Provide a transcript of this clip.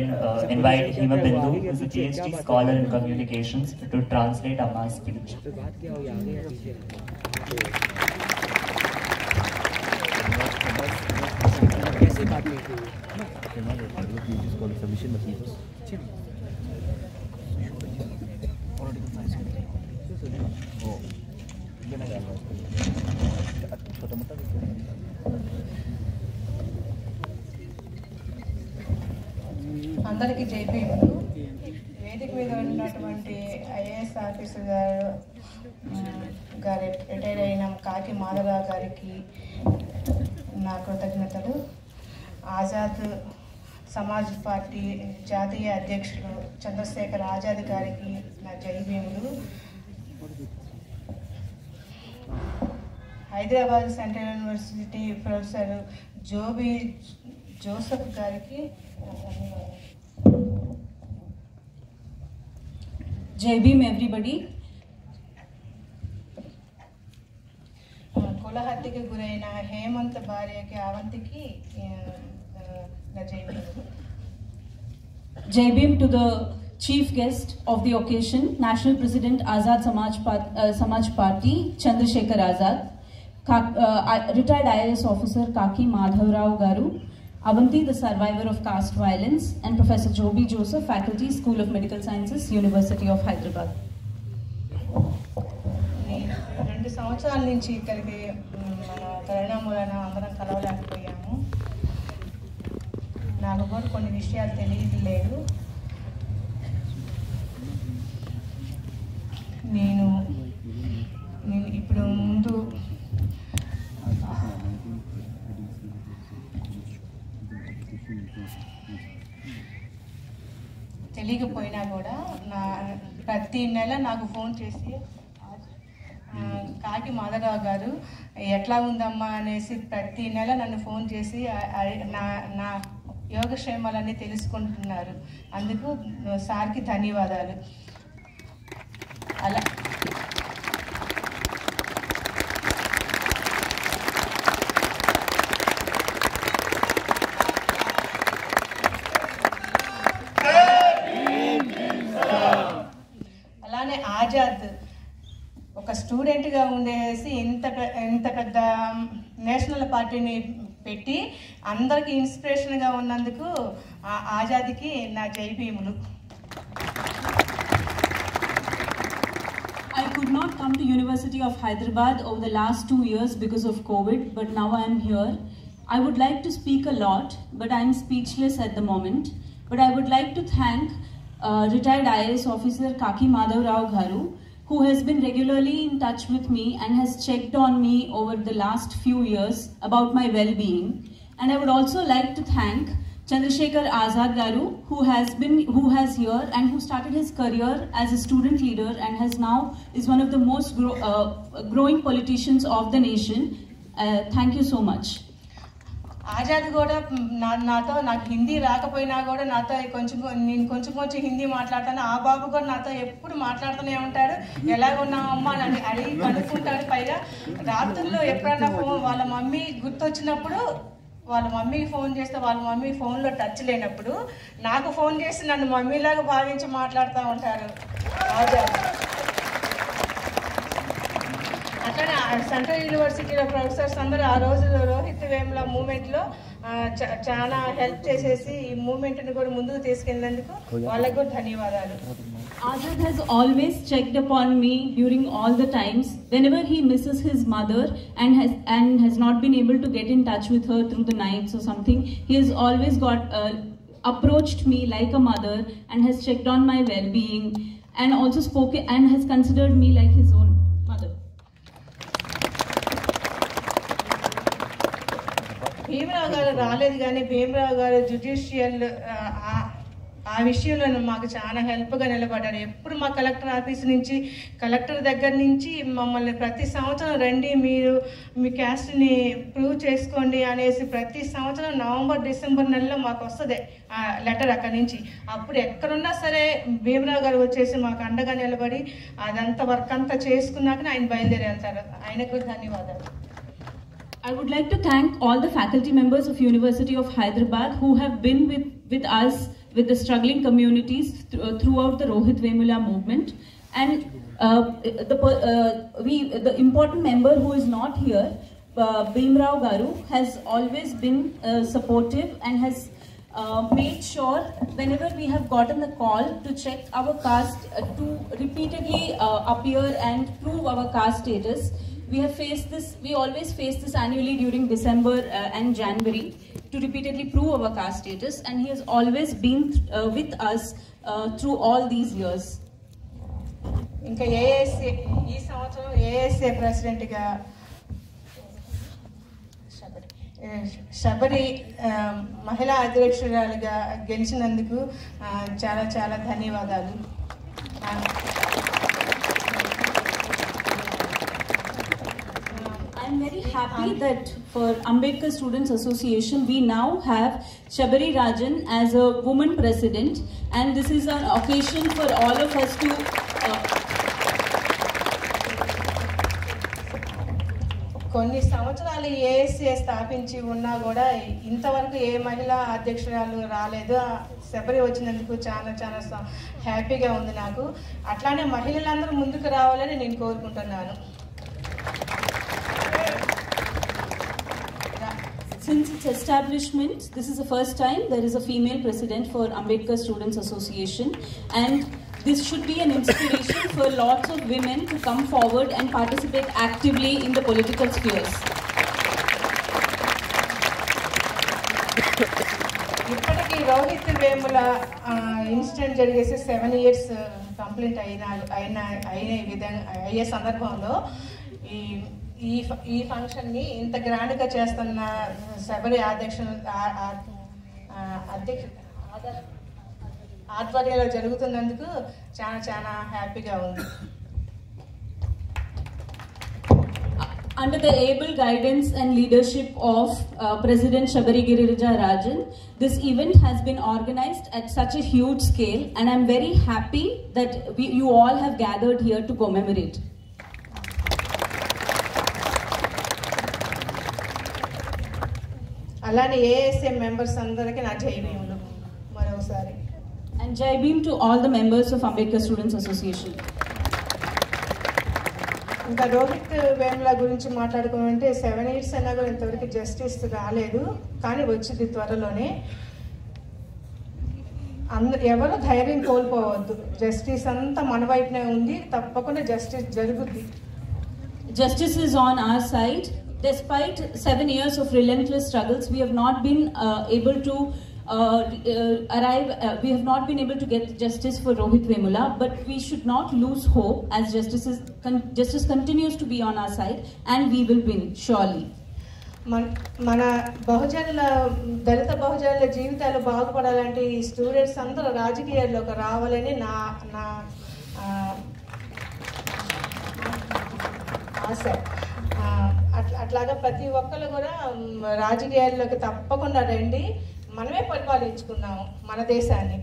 uh, invite Hima Bindu, who is a PhD scholar in communications, to translate Amma's speech. कैसे అందరికీ జేపీ వేదిక మీద ఉన్నటువంటి ఐఏఎస్ ఆఫీసర్ గారు గారి రిటైర్ అయిన కాకి మాధవరావు గారికి నా కృతజ్ఞతలు. ఆజాద్ సమాజ్ పార్టీ జాతీయ అధ్యక్షులు చంద్రశేఖర్ ఆజాద్ గారికి నా జైభీములు Hyderabad central university professor Joby Joseph గారికి నా ధన్యవాదాలు జై భీమ్ ఎవ్రీబడి కులహత్యకి గురైన హేమంత్ భార్యకి అవంతికి ఆ, ఆ, నా jail Jai Bhim to the chief guest of the occasion national president Azad Samaj Samaj party Chandrashekhar Azad retired IAS officer Kaki Madhavarao Avanti, the the survivor of caste violence and professor Joby Joseph faculty school of medical sciences university of Hyderabad నేను రెండు సంవత్సరాల నుంచి ఇక్కడికి మన corona మూలన అందరం కలవలేకపోయాము. నాకు కూడా కొన్ని విషయాలు తెలియలేదు నేను నేను ఇప్పుడు ముందు తెలియకపోయినా కూడా నా ప్రతి నెల నాకు ఫోన్ చేసి కాకి మాధవరావు గారు ఎట్లా ఉందమ్మా అనేసి ప్రతి నెల నన్ను ఫోన్ చేసి నా నా యోగక్షేమాలన్నీ తెలుసుకుంటున్నారు. అందుకు సార్కి ధన్యవాదాలు. అలా స్టూడెంట్గా ఉండేసి ఇంత పె- ఇంత పెద్ద నేషనల్ పార్టీని పెట్టి అందరికీ ఇన్స్పిరేషన్గా ఉన్నందుకు ఆ ఆజాద్కి నా జైభీములు I could not come to University of Hyderabad over the last two years because of COVID, but now I am here. I would like to speak a lot, but I am speechless at the moment. But I would like to thank uh, retired IAS officer Kaki Madhav Rao Garu, who has been regularly in touch with me and has checked on me over the last few years about my well-being. And I would also like to thank Chandrasekhar Azad Garu, who has been who has here and who started his career as a student leader and has now is one of the most grow, uh, growing politicians of the nation. Uh, thank you so much. Azad కూడా నా నాతో నాకు హిందీ రాకపోయినా కూడా నాతో కొంచెం నేను కొంచెం కొంచెం హిందీ మాట్లాడతాను. ఆ బాబు కూడా నాతో ఎప్పుడు మాట్లాడుతూనే ఉంటాడు. ఎలాగున్నావమ్మా అని అడిగి కనుక్కుంటాడు పైగా. రాత్రుల్లో ఎప్పుడన్నా ఫోన్ వాళ్ళ మమ్మీ గుర్తొచ్చినప్పుడు వాళ్ళ మమ్మీకి ఫోన్ చేస్తే వాళ్ళ మమ్మీ ఫోన్లో టచ్ లేనప్పుడు నాకు ఫోన్ చేసి నన్ను మమ్మీలాగా భావించి మాట్లాడుతూ ఉంటారు ఆజాద్ అట్లనే ఆ సెంట్రల్ యూనివర్సిటీలో ప్రొఫెసర్స్ అందరూ ఆ రోజు రోహిత్ వేముల మూమెంట్లో చాలా హెల్ప్ చేసేసి ఈ మూమెంట్ని కూడా ముందుకు తీసుకెళ్ళినందుకు వాళ్ళకు కూడా ధన్యవాదాలు Azad has always checked upon me during all the times whenever he misses his mother and has and has not been able to get in touch with her through the nights or something. He has always got uh, approached me like a mother and has checked on my well-being and also spoken and has considered me like his own mother. Bhimarao గారు రాలేదు కానీ భీమరావు గారు judicial ఆ విషయంలో మాకు చాలా హెల్ప్గా నిలబడ్డారు. ఎప్పుడు మా కలెక్టర్ ఆఫీస్ నుంచి కలెక్టర్ దగ్గర నుంచి మమ్మల్ని ప్రతి సంవత్సరం రండి మీరు మీ క్యాస్ట్ని ప్రూవ్ చేసుకోండి అనేసి ప్రతి సంవత్సరం నవంబర్ డిసెంబర్ నెలలో మాకు వస్తుంది ఆ లెటర్ అక్కడి నుంచి. అప్పుడు ఎక్కడున్నా సరే భీమరావు గారు వచ్చేసి మాకు అండగా నిలబడి అదంతా వర్క్ అంతా చేసుకున్నాక ఆయన బయలుదేరి వెళ్తారు ఆయనకు ధన్యవాదాలు. I would like to thank all the faculty members of University of Hyderabad who have been with, with us with the struggling communities th- uh, throughout the Rohit Vemula movement. And uh, the, uh, we, the important member who is not here, uh, Bhimrao Garu, has always been uh, supportive and has uh, made sure whenever we have gotten the call to check our caste uh, to repeatedly appear and prove our caste status we have faced this we always face this annually during december uh, and january to repeatedly prove our caste status and he has always been uh, with us uh, through all these years ఇంకా ASA ఈ సంవత్సరం ASA ప్రెసిడెంట్గా శబరి ఏ, శబరి ఆ, మహిళా అధ్యక్షురాలుగా గెలిచినందుకు ఆ, చాలా చాలా ధన్యవాదాలు I'm very happy that for Ambedkar Students Association, we now have Shabari Rajan as a woman president, and this is an occasion for all of us to. Uh, కొన్ని సంవత్సరాలు ఏఎస్ఏ స్థాపించి ఉన్నా కూడా ఇంతవరకు ఏ మహిళా అధ్యక్షురాలు రాలేదు శబరి వచ్చినందుకు చాలా చాలా హ్యాపీగా ఉంది నాకు అట్లానే మహిళలందరూ ముందుకు రావాలని నేను కోరుకుంటున్నాను Since its establishment, this is the first time there is a female president for Ambedkar Students Association, and this should be an inspiration for lots of women to come forward and participate actively in the political spheres. ఇప్పటికీ Rohith Vemula incident జరిగేసి seven years complete అయిన అయిన అయిన విధంగా అయ్యే సందర్భంలో ఈ ఈ ఫ- ఈ ఫంక్షన్ని ఇంత గ్రాండ్గా చేస్తున్న శబరి అధ్యక్ష ఆ- ఆ- ఆ, అధ్యక్ష ఆద- ఆధ్వర్యంలో జరుగుతున్నందుకు చాలా చాలా హ్యాపీగా ఉంది Under the able guidance and leadership of uh, President Shabari Girija Rajan, this event has been organized at such a huge scale, and I'm very happy that we, you all have gathered here to commemorate. అలానే ASM members అందరికీ నా జైవీములు మరొకసారి And Jai Bhim to all the members of Ambedkar Students Association. ఇంకా రోహిత్ వేముల గురించి మాట్లాడుకోమంటే seven years అయినా కూడా ఇంతవరకు justice రాలేదు కానీ వచ్చింది త్వరలోనే అంద ఎవరు ధైర్యం కోల్పోవద్దు జస్టిస్ అంతా మన వైపునే ఉంది తప్పకుండా జస్టిస్ జరుగుద్ది Justice is on our side. Despite seven years of relentless struggles, we have not been uh, able to uh, uh, arrive, uh, we have not been able to get justice for Rohit Vemula, but we should not lose hope as justice, is, con- justice continues to be on our side and we will win, surely. మన మన బహుజనుల దళిత బహుజనుల జీవితాలు బాగుపడాలంటే ఈ students అందరూ రాజకీయాల్లోకి రావాలని నా నా ఆశ అట్లా అట్లాగా ప్రతి ఒక్కరు కూడా రాజకీయాల్లోకి తప్పకుండా రండి. మనమే పరిపాలించుకున్నాము మన దేశాన్ని.